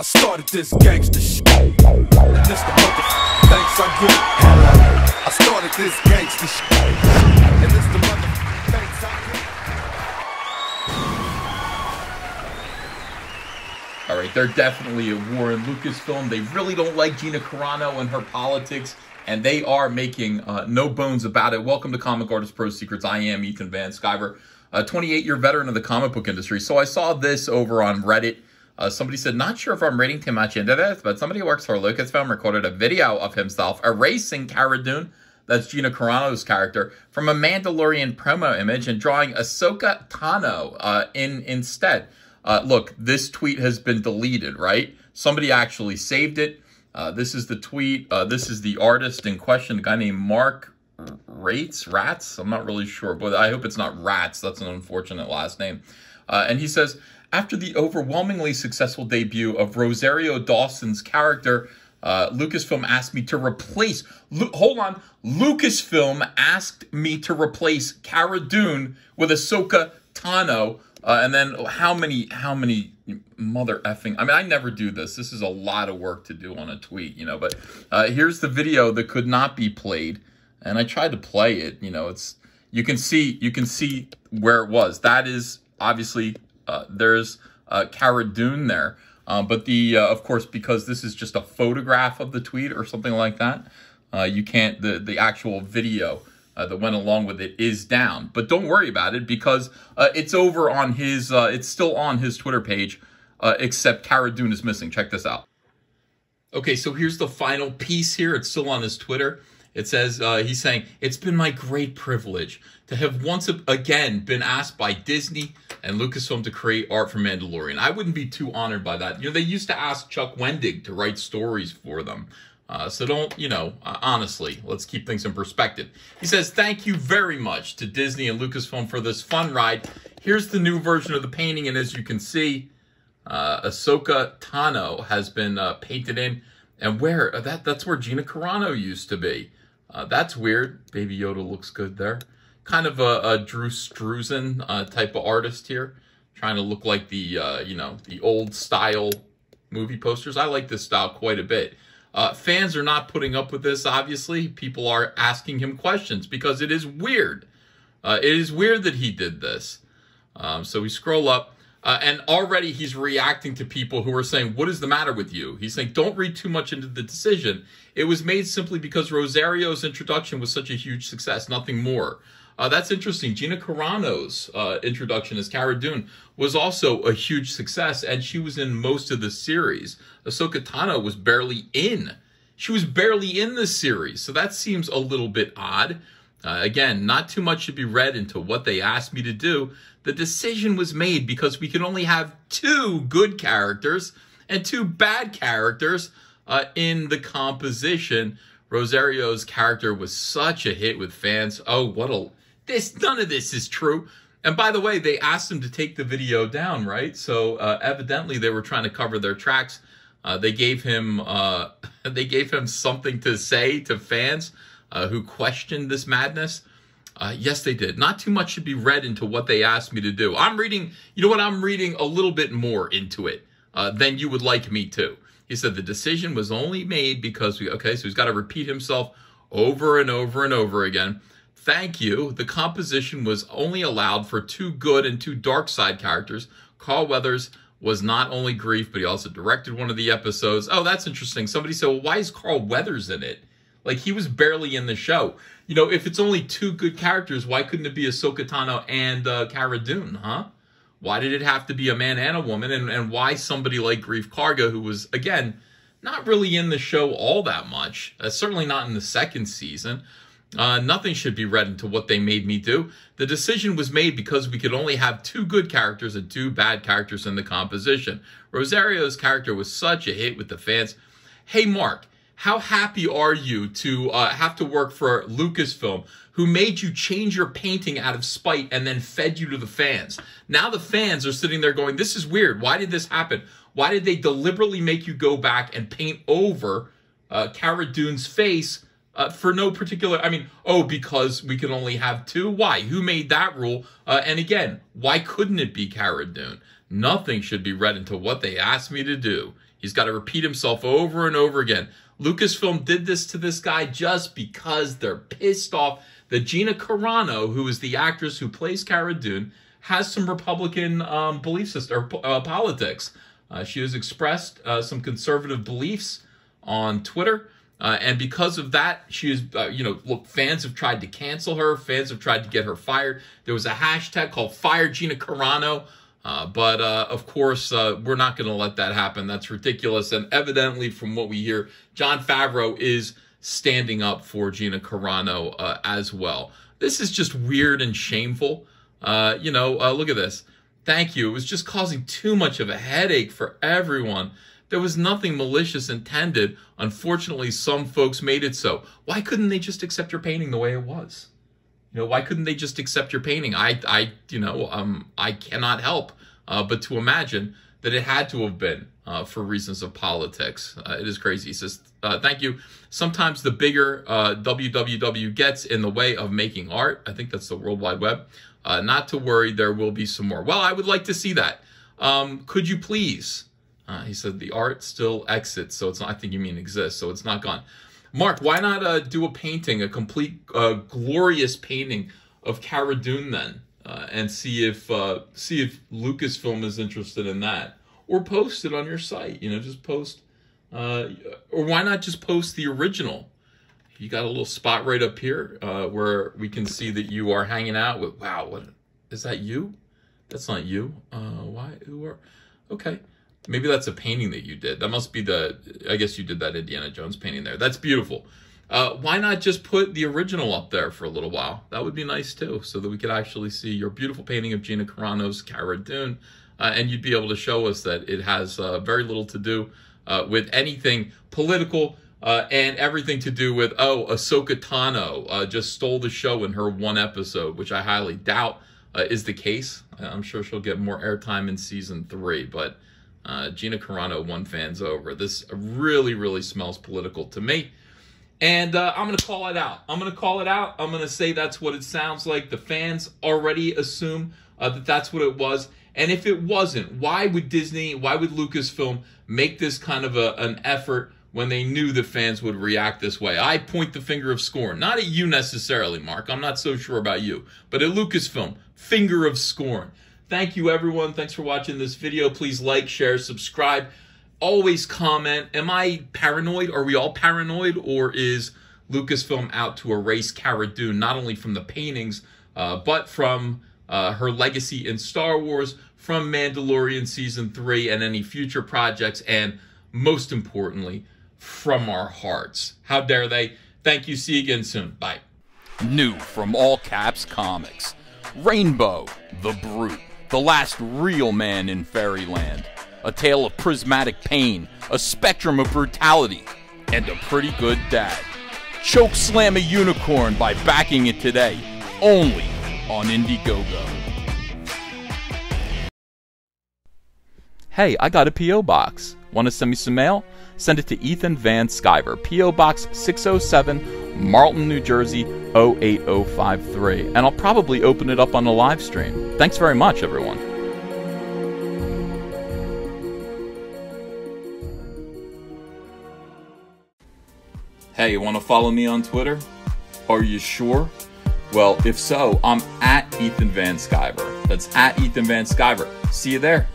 I started this gangster shit. And this the mother thanks I get. I started this gangster shit. And this the mother thanks I get. All right, they're definitely a war in Lucasfilm. They really don't like Gina Carano and her politics, and they are making uh, no bones about it. Welcome to Comic Artist Pro Secrets. I am Ethan Van Sciver, a 28 year veteran of the comic book industry. So I saw this over on Reddit. Uh, somebody said, not sure if I'm reading too much into this, but somebody who works for Lucasfilm recorded a video of himself erasing Cara Dune, that's Gina Carano's character, from a Mandalorian promo image and drawing Ahsoka Tano uh, in instead. Uh, look, this tweet has been deleted, right? Somebody actually saved it. Uh, this is the tweet. Uh, this is the artist in question, a guy named Mark Rates, Rats. I'm not really sure, but I hope it's not Rats. That's an unfortunate last name. Uh, and he says, after the overwhelmingly successful debut of Rosario Dawson's character, uh, Lucasfilm asked me to replace. Lu hold on, Lucasfilm asked me to replace Cara Dune with Ahsoka Tano. Uh, and then how many, how many mother effing, I mean, I never do this. This is a lot of work to do on a tweet, you know, but uh, here's the video that could not be played. And I tried to play it, you know, it's, you can see, you can see where it was. That is obviously there's uh, Cara Dune there. Um, but the, uh, of course, because this is just a photograph of the tweet or something like that, uh, you can't, the, the actual video uh, that went along with it is down. But don't worry about it because uh, it's over on his, it's still on his Twitter page, except Cara Dune is missing. Check this out. Okay, so here's the final piece here. It's still on his Twitter. It says, uh, he's saying, it's been my great privilege to have once again been asked by Disney and Lucasfilm to create art for Mandalorian. I wouldn't be too honored by that. You know, they used to ask Chuck Wendig to write stories for them. Uh, so don't, you know, uh, honestly, let's keep things in perspective. He says, thank you very much to Disney and Lucasfilm for this fun ride. Here's the new version of the painting, and as you can see, uh, Ahsoka Tano has been uh, painted in. And where, that that's where Gina Carano used to be. Uh, that's weird. Baby Yoda looks good there. Kind of a, a Drew Struzan uh, type of artist here. Trying to look like the, uh, you know, the old style movie posters. I like this style quite a bit. Uh, fans are not putting up with this, obviously. People are asking him questions because it is weird. Uh, it is weird that he did this. Um, so we scroll up. Uh, and already he's reacting to people who are saying, What is the matter with you? He's saying, Don't read too much into the decision. It was made simply because Rosario's introduction was such a huge success, nothing more. Uh, that's interesting. Gina Carano's uh, introduction as Cara Dune was also a huge success, and she was in most of the series. Ahsoka Tano was barely in. She was barely in the series, so that seems a little bit odd. Uh, again, not too much should be read into what they asked me to do. The decision was made because we can only have two good characters and two bad characters uh, in the composition. Rosario's character was such a hit with fans. Oh, what a this none of this is true. And by the way, they asked him to take the video down, right? So uh, evidently they were trying to cover their tracks. Uh, they gave him uh, they gave him something to say to fans uh, who questioned this madness? Uh, yes, they did. Not too much should be read into what they asked me to do. I'm reading, you know what? I'm reading a little bit more into it uh, than you would like me to. He said the decision was only made because we, okay, so he's got to repeat himself over and over and over again. Thank you. The composition was only allowed for two good and two dark side characters. Carl Weathers was not only Greef, but he also directed one of the episodes. Oh, that's interesting. Somebody said, well, why is Carl Weathers in it? Like he was barely in the show. You know, if it's only two good characters, why couldn't it be Ahsoka Tano and uh, Cara Dune, huh? Why did it have to be a man and a woman? And, and why somebody like Greef Karga, who was, again, not really in the show all that much, uh, certainly not in the second season. Uh, nothing should be read into what they made me do. The decision was made because we could only have two good characters and two bad characters in the composition. Rosario's character was such a hit with the fans. Hey, Mark, how happy are you to uh, have to work for Lucasfilm, who made you change your painting out of spite and then fed you to the fans? Now the fans are sitting there going, this is weird. Why did this happen? Why did they deliberately make you go back and paint over uh, Cara Dune's face uh, for no particular, I mean, oh, because we can only have two? Why? Who made that rule? Uh, and again, why couldn't it be Cara Dune? Nothing should be read into what they asked me to do. He's got to repeat himself over and over again. Lucasfilm did this to this guy just because they're pissed off that Gina Carano, who is the actress who plays Cara Dune, has some Republican um, belief system or uh, politics. Uh, she has expressed uh, some conservative beliefs on Twitter. Uh, and because of that, she is, uh, you know, look, fans have tried to cancel her. Fans have tried to get her fired. There was a hashtag called Fire Gina Carano. Uh, but uh, of course, uh, we're not going to let that happen. That's ridiculous. And evidently, from what we hear, Jon Favreau is standing up for Gina Carano uh, as well. This is just weird and shameful. you know, look at this. Thank you. It was just causing too much of a headache for everyone. There was nothing malicious intended. Unfortunately, some folks made it so. Why couldn't they just accept your painting the way it was? You know, why couldn't they just accept your painting? I, I, you know, um, I cannot help uh, but to imagine that it had to have been uh, for reasons of politics. Uh, it is crazy. He says, uh, thank you. Sometimes the bigger uh, WWW gets in the way of making art. I think that's the World Wide Web. Uh, not to worry, there will be some more. Well, I would like to see that. Um, could you please? Uh, he said the art still exits, so it's not, I think you mean exists, so it's not gone. Mark, why not uh, do a painting, a complete, uh, glorious painting of Cara Dune then, uh, and see if uh, see if Lucasfilm is interested in that, or post it on your site. You know, just post, uh, or why not just post the original? You got a little spot right up here uh, where we can see that you are hanging out with. Wow, what is that? You? That's not you. why? Who are? Okay. Maybe that's a painting that you did. That must be the, I guess you did that Indiana Jones painting there. That's beautiful. Uh, why not just put the original up there for a little while? That would be nice too, so that we could actually see your beautiful painting of Gina Carano's Cara Dune, uh, and you'd be able to show us that it has uh, very little to do uh, with anything political uh, and everything to do with, oh, Ahsoka Tano uh, just stole the show in her one episode, which I highly doubt is the case. I'm sure she'll get more airtime in season three, but uh, Gina Carano won fans over. This really, really smells political to me. And uh, I'm going to call it out. I'm going to call it out. I'm going to say that's what it sounds like. The fans already assume uh, that that's what it was. And if it wasn't, why would Disney, why would Lucasfilm make this kind of a, an effort when they knew the fans would react this way? I point the finger of scorn. Not at you necessarily, Mark. I'm not so sure about you. But at Lucasfilm, finger of scorn. Thank you, everyone. Thanks for watching this video. Please like, share, subscribe. Always comment. Am I paranoid? Are we all paranoid? Or is Lucasfilm out to erase Cara Dune, not only from the paintings, uh, but from uh, her legacy in Star Wars, from Mandalorian Season 3, and any future projects, and most importantly, from our hearts. How dare they? Thank you. See you again soon. Bye. New from All Caps Comics Reignbow, the Brute the last real man in fairyland. A tale of prismatic pain, a spectrum of brutality, and a pretty good dad. Choke slam a unicorn by backing it today, only on Indiegogo. Hey, I got a P.O. box. Want to send me some mail? Send it to Ethan Van Sciver, P.O. Box 607, Marlton, New Jersey 08053. And I'll probably open it up on the live stream. Thanks very much, everyone. Hey, you want to follow me on Twitter? Are you sure? Well, if so, I'm at Ethan Van Sciver. That's at Ethan Van Sciver. See you there.